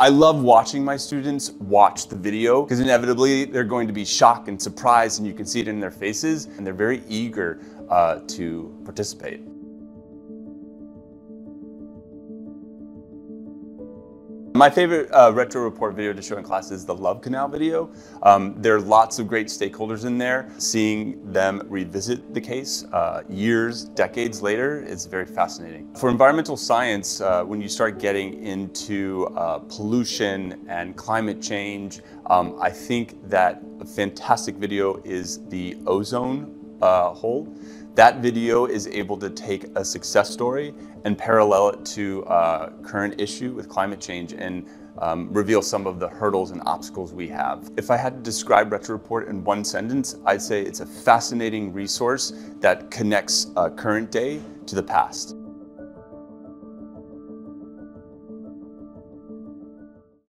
I love watching my students watch the video because inevitably they're going to be shocked and surprised and you can see it in their faces and they're very eager uh, to participate. My favorite uh, retro report video to show in class is the Love Canal video. Um, there are lots of great stakeholders in there. Seeing them revisit the case uh, years, decades later is very fascinating. For environmental science, uh, when you start getting into uh, pollution and climate change, um, I think that a fantastic video is the ozone uh, hole. That video is able to take a success story and parallel it to a current issue with climate change and um, reveal some of the hurdles and obstacles we have. If I had to describe Retro Report in one sentence, I'd say it's a fascinating resource that connects uh, current day to the past.